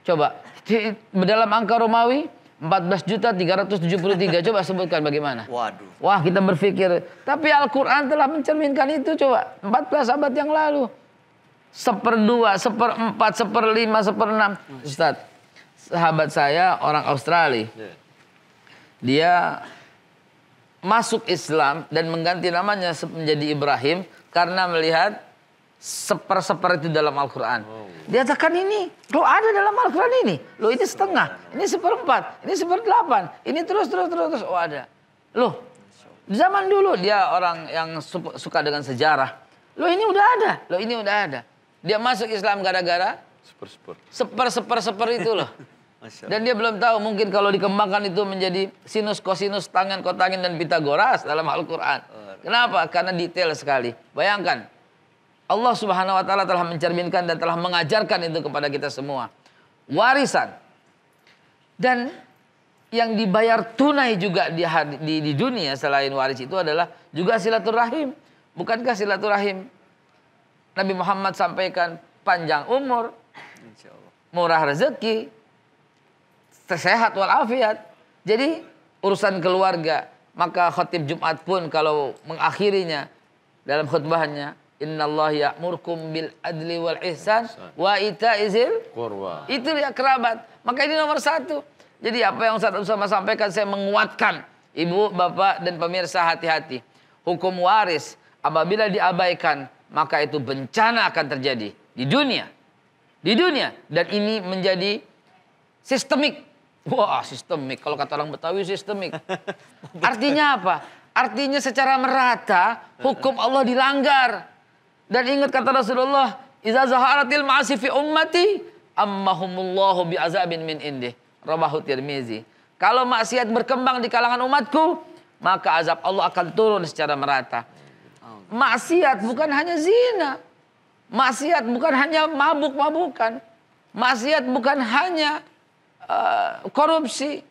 coba di, dalam angka Romawi 14 juta 373 coba sebutkan bagaimana Waduh. Wah kita berpikir Tapi Al-Quran telah mencerminkan itu coba 14 abad yang lalu Seperdua, seperempat, seperlima, seperenam Ustaz Sahabat saya orang Australia Dia masuk Islam dan mengganti namanya menjadi Ibrahim karena melihat seper-seper itu dalam Al-Quran. Dia katakan ini, lo ada dalam Al-Quran ini. Lo ini setengah, ini seperempat, ini seperdelapan, ini terus, terus, terus, terus. Oh ada. Lo, zaman dulu dia orang yang suka dengan sejarah. Lo ini udah ada, lo ini udah ada. Dia masuk Islam gara-gara Seper-seper. seper-seper-seper itu loh. Dan dia belum tahu mungkin kalau dikembangkan itu menjadi sinus, kosinus, tangan, kotangin, dan Pitagoras dalam Al-Quran. Kenapa? Karena detail sekali. Bayangkan, Allah Subhanahu wa taala telah mencerminkan dan telah mengajarkan itu kepada kita semua. Warisan. Dan yang dibayar tunai juga di, di, di dunia selain waris itu adalah juga silaturahim. Bukankah silaturahim Nabi Muhammad sampaikan panjang umur, murah rezeki, sehat walafiat. Jadi urusan keluarga, maka khotib Jumat pun kalau mengakhirinya dalam khutbahnya Inna Allah ya'murkum bil adli wal ihsan wa ita'izil Kurwa. Itu ya kerabat. Maka ini nomor satu. Jadi apa yang Ustaz Usama sampaikan saya menguatkan. Ibu, bapak, dan pemirsa hati-hati. Hukum waris apabila diabaikan maka itu bencana akan terjadi di dunia. Di dunia. Dan ini menjadi sistemik. Wah sistemik. Kalau kata orang Betawi sistemik. Artinya apa? Artinya secara merata hukum Allah dilanggar. Dan ingat kata Rasulullah, "Idza zaharatil ma'asi fi ummati, ammahumullahu bi'azabin min indih." Rawahu Tirmizi. Kalau maksiat berkembang di kalangan umatku, maka azab Allah akan turun secara merata. Maksiat bukan hanya zina. Maksiat bukan hanya mabuk-mabukan. Maksiat bukan hanya uh, korupsi.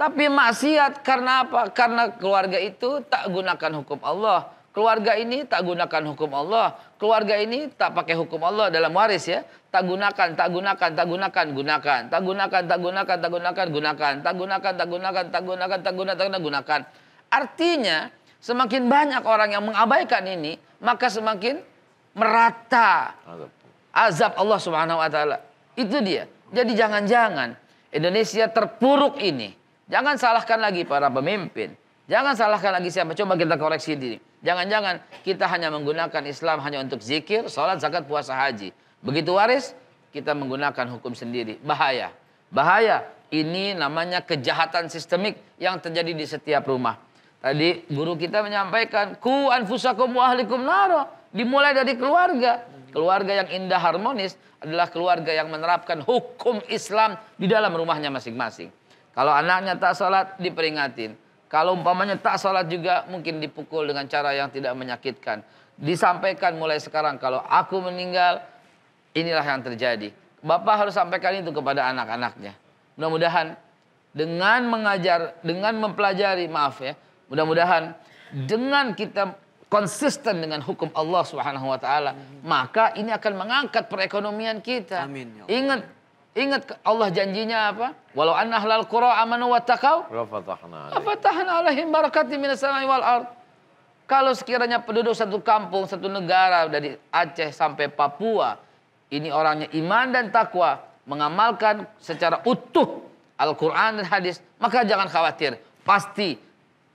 Tapi maksiat karena apa? Karena keluarga itu tak gunakan hukum Allah. Keluarga ini tak gunakan hukum Allah. Keluarga ini tak pakai hukum Allah dalam waris ya. Tak gunakan, tak gunakan, tak gunakan, gunakan. Tak gunakan, tak gunakan, tak gunakan, gunakan. Tak gunakan, tak gunakan, tak gunakan, tak gunakan, tak gunakan. Artinya semakin banyak orang yang mengabaikan ini, maka semakin merata azab Allah Subhanahu wa taala. Itu dia. Jadi jangan-jangan Indonesia terpuruk ini. Jangan salahkan lagi para pemimpin. Jangan salahkan lagi siapa. Coba kita koreksi diri. Jangan-jangan kita hanya menggunakan Islam hanya untuk zikir, sholat, zakat, puasa, haji. Begitu waris, kita menggunakan hukum sendiri. Bahaya. Bahaya. Ini namanya kejahatan sistemik yang terjadi di setiap rumah. Tadi guru kita menyampaikan, ku anfusakum wa ahlikum naro. Dimulai dari keluarga. Keluarga yang indah harmonis adalah keluarga yang menerapkan hukum Islam di dalam rumahnya masing-masing. Kalau anaknya tak sholat, diperingatin. Kalau umpamanya tak sholat juga mungkin dipukul dengan cara yang tidak menyakitkan. Disampaikan mulai sekarang kalau aku meninggal, inilah yang terjadi. Bapak harus sampaikan itu kepada anak-anaknya. Mudah-mudahan dengan mengajar, dengan mempelajari, maaf ya, mudah-mudahan dengan kita konsisten dengan hukum Allah Subhanahu wa taala, maka ini akan mengangkat perekonomian kita. Amin, ya Allah. Ingat ingat Allah janjinya apa? Walau anna ahlal qura amanu wattaqau Rafatahna alaih. Afatahna alaihim barakati minas samai wal ard. Kalau sekiranya penduduk satu kampung, satu negara dari Aceh sampai Papua, ini orangnya iman dan takwa, mengamalkan secara utuh Al-Quran dan hadis, maka jangan khawatir. Pasti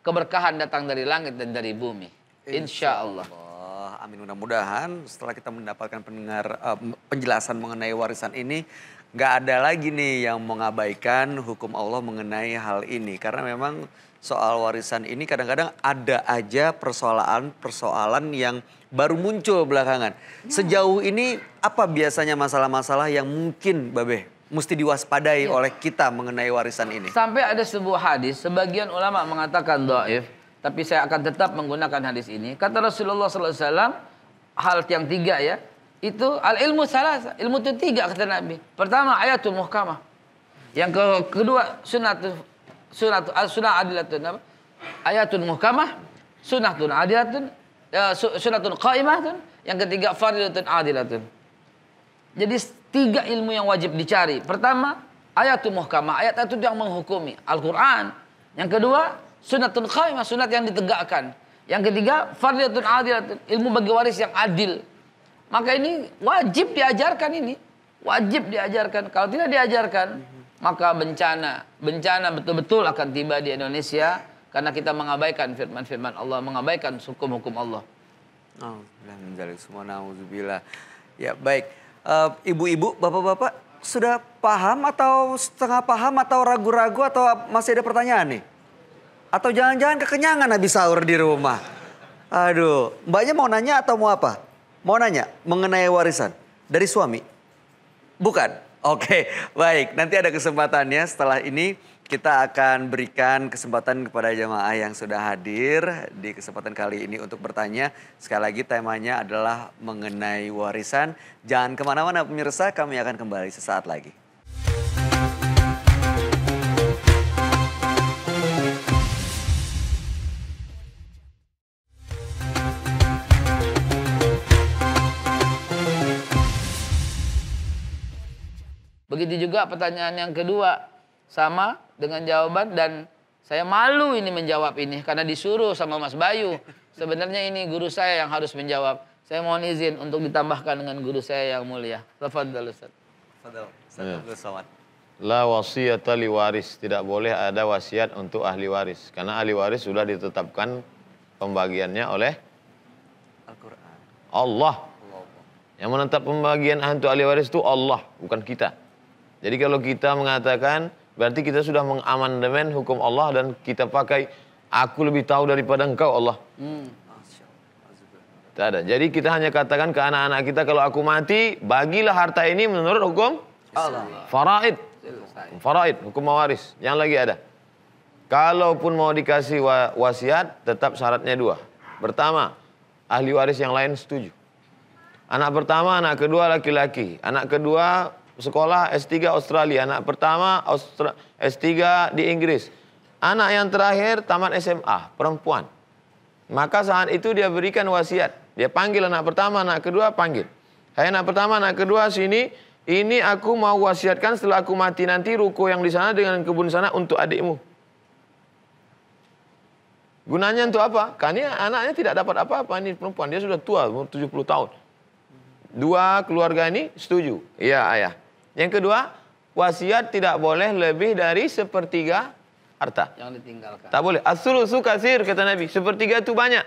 keberkahan datang dari langit dan dari bumi. Insya Allah. Allah. Amin mudah-mudahan setelah kita mendapatkan pendengar eh, penjelasan mengenai warisan ini nggak ada lagi nih yang mengabaikan hukum Allah mengenai hal ini karena memang soal warisan ini kadang-kadang ada aja persoalan-persoalan yang baru muncul belakangan. Sejauh ini apa biasanya masalah-masalah yang mungkin Babe mesti diwaspadai oleh kita mengenai warisan ini? Sampai ada sebuah hadis, sebagian ulama mengatakan doif, tapi saya akan tetap menggunakan hadis ini. Kata Rasulullah SAW, hal yang tiga ya, itu al ilmu salah, ilmu itu tiga kata Nabi. Pertama ayatul muhkamah. Yang ke kedua sunnah sunnah sunnah adilatun apa? Ayatul muhkamah, sunnatun adilatun, ya, su- sunnatun qaimatun. Yang ketiga fardhatun adilatun. Jadi tiga ilmu yang wajib dicari. Pertama, ayatul muhkamah. Ayat itu yang menghukumi. Al-Quran. Yang kedua, sunatun qaimah. Sunat yang ditegakkan. Yang ketiga, fardiyatun adilatun. Ilmu bagi waris yang adil. Maka ini wajib diajarkan ini. Wajib diajarkan. Kalau tidak diajarkan, maka bencana. Bencana betul-betul akan tiba di Indonesia. Karena kita mengabaikan firman-firman Allah. Mengabaikan hukum-hukum Allah. Nauzubillah. Ya, baik. Eh, Ibu-ibu, bapak-bapak sudah paham atau setengah paham atau ragu-ragu atau masih ada pertanyaan nih? Atau jangan-jangan kekenyangan habis sahur di rumah? Aduh, mbaknya mau nanya atau mau apa? Mau nanya mengenai warisan dari suami? Bukan. Oke, baik. Nanti ada kesempatannya setelah ini kita akan berikan kesempatan kepada jamaah yang sudah hadir di kesempatan kali ini untuk bertanya. Sekali lagi temanya adalah mengenai warisan. Jangan ke mana-mana pemirsa, kami akan kembali sesaat lagi. Begitu juga pertanyaan yang kedua sama dengan jawaban dan saya malu ini menjawab ini karena disuruh sama Mas Bayu. Sebenarnya ini guru saya yang harus menjawab. Saya mohon izin untuk ditambahkan dengan guru saya yang mulia. Tafadhal Ustaz. Ya. Ustaz Somad. La wasiyata li waris. Tidak boleh ada wasiat untuk ahli waris. Karena ahli waris sudah ditetapkan pembagiannya oleh Al-Quran. Allah. Yang menetap pembagian untuk ahli waris itu Allah, bukan kita. Jadi kalau kita mengatakan, berarti kita sudah mengamandemen hukum Allah dan kita pakai, aku lebih tahu daripada engkau Allah. Tak ada. Jadi kita hanya katakan ke anak-anak kita, kalau aku mati, bagilah harta ini menurut hukum Allah. Faraid. Faraid, hukum waris. Yang lagi ada. Kalaupun mau dikasih wa- wasiat, tetap syaratnya dua. Pertama, ahli waris yang lain setuju. Anak pertama, anak kedua laki-laki. Anak kedua sekolah S3 Australia. Anak pertama Austra S3 di Inggris. Anak yang terakhir tamat SMA, perempuan. Maka saat itu dia berikan wasiat. Dia panggil anak pertama, anak kedua panggil. Hai anak pertama, anak kedua sini. Ini aku mau wasiatkan setelah aku mati nanti ruko yang di sana dengan kebun sana untuk adikmu. Gunanya untuk apa? Karena anaknya tidak dapat apa-apa. Ini perempuan, dia sudah tua, 70 tahun. Dua keluarga ini setuju. Iya ayah. Yang kedua, wasiat tidak boleh lebih dari sepertiga harta. Yang ditinggalkan. Tak boleh. As-sulusu kasir, kata Nabi. Sepertiga itu banyak.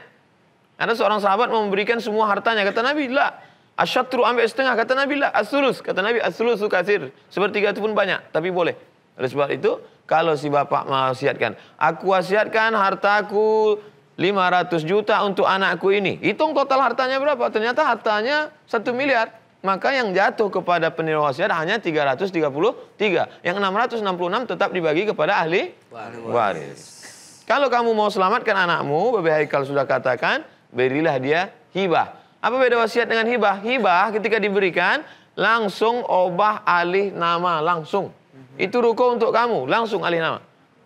Ada seorang sahabat mau memberikan semua hartanya. Kata Nabi, la. Asyatru ambil setengah. Kata Nabi, la. As-sulus. Kata Nabi, as-sulusu kasir. Sepertiga itu pun banyak. Tapi boleh. Oleh sebab itu, kalau si bapak wasiatkan. Aku wasiatkan hartaku 500 juta untuk anakku ini. Hitung total hartanya berapa? Ternyata hartanya 1 miliar. Maka yang jatuh kepada penerima wasiat hanya 333. Yang 666 tetap dibagi kepada ahli waris. Kalau kamu mau selamatkan anakmu, Bapak Haikal sudah katakan, berilah dia hibah. Apa beda wasiat dengan hibah? Hibah ketika diberikan, langsung obah alih nama, langsung. Itu ruko untuk kamu, langsung alih nama.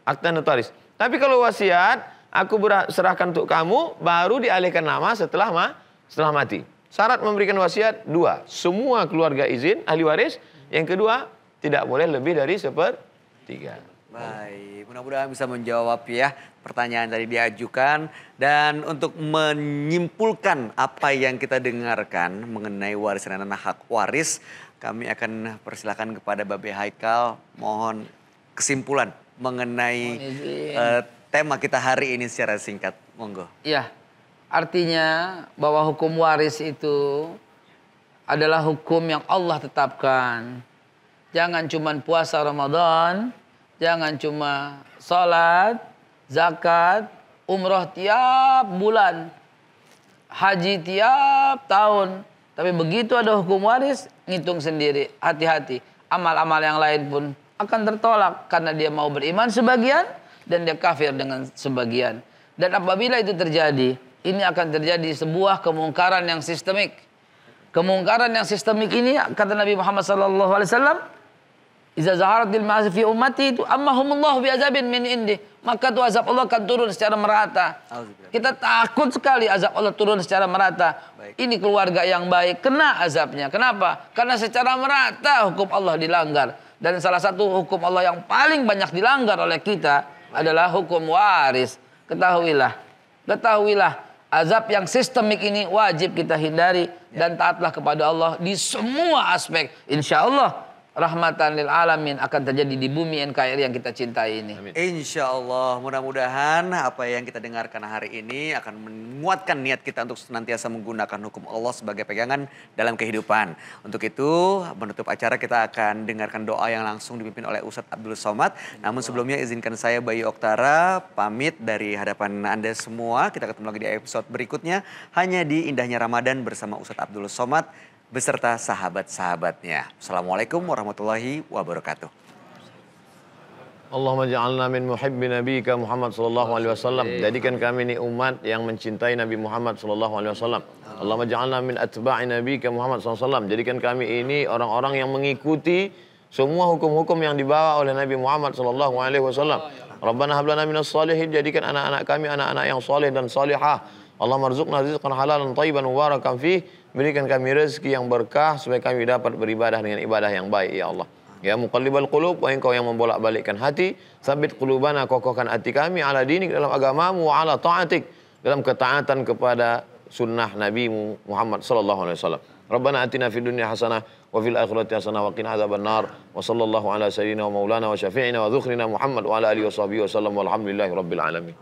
Akta notaris. Tapi kalau wasiat, aku serahkan untuk kamu, baru dialihkan nama setelah ma setelah mati. Syarat memberikan wasiat dua, semua keluarga izin ahli waris. Yang kedua, tidak boleh lebih dari sepertiga. Baik, mudah-mudahan bisa menjawab ya pertanyaan tadi diajukan dan untuk menyimpulkan apa yang kita dengarkan mengenai warisan dan hak waris, kami akan persilakan kepada Babe Haikal mohon kesimpulan mengenai uh, tema kita hari ini secara singkat. Monggo. Iya. Artinya bahwa hukum waris itu adalah hukum yang Allah tetapkan. Jangan cuma puasa Ramadan, jangan cuma sholat, zakat, umroh tiap bulan, haji tiap tahun. Tapi begitu ada hukum waris, ngitung sendiri, hati-hati. Amal-amal yang lain pun akan tertolak karena dia mau beriman sebagian dan dia kafir dengan sebagian. Dan apabila itu terjadi, ini akan terjadi sebuah kemungkaran yang sistemik. Kemungkaran yang sistemik ini kata Nabi Muhammad sallallahu alaihi wasallam, "Iza zaharatil ma'asi fi ummati itu ammahumullahu bi azabin min indi." Maka tuh azab Allah akan turun secara merata. Kita takut sekali azab Allah turun secara merata. Ini keluarga yang baik kena azabnya. Kenapa? Karena secara merata hukum Allah dilanggar. Dan salah satu hukum Allah yang paling banyak dilanggar oleh kita adalah hukum waris. Ketahuilah, ketahuilah azab yang sistemik ini wajib kita hindari dan taatlah kepada Allah di semua aspek. Insya Allah rahmatan lil alamin akan terjadi di bumi NKRI yang kita cintai ini. Insya Allah mudah-mudahan apa yang kita dengarkan hari ini akan menguatkan niat kita untuk senantiasa menggunakan hukum Allah sebagai pegangan dalam kehidupan. Untuk itu menutup acara kita akan dengarkan doa yang langsung dipimpin oleh Ustadz Abdul Somad. Namun sebelumnya izinkan saya Bayu Oktara pamit dari hadapan Anda semua. Kita ketemu lagi di episode berikutnya hanya di Indahnya Ramadan bersama Ustadz Abdul Somad beserta sahabat-sahabatnya. Assalamualaikum warahmatullahi wabarakatuh. Allahumma ja'alna min muhibbi nabiyika Muhammad sallallahu alaihi wasallam. Jadikan kami ini umat yang mencintai Nabi Muhammad sallallahu alaihi wasallam. Allahumma ja'alna min atba'i nabiyika Muhammad sallallahu alaihi wasallam. Jadikan kami ini orang-orang yang mengikuti semua hukum-hukum yang dibawa oleh Nabi Muhammad sallallahu alaihi wasallam. Rabbana hab lana minas salihin jadikan anak-anak kami anak-anak yang saleh dan salihah. Allah marzuqna rizqan halalan tayyiban mubarakan fih. Berikan kami rezeki yang berkah supaya kami dapat beribadah dengan ibadah yang baik ya Allah. Ya muqallibal qulub wa engkau yang membolak-balikkan hati, sabit qulubana kokohkan hati kami ala dinik dalam agamamu wa ala ta'atik dalam ketaatan kepada sunnah Nabi Muhammad sallallahu alaihi wasallam. Rabbana atina fid dunya hasanah wa fil akhirati hasanah wa qina adzaban nar wa sallallahu ala sayyidina wa maulana wa syafi'ina wa dzukhrina Muhammad wa ala alihi wa sahbihi wa sallam rabbil alamin.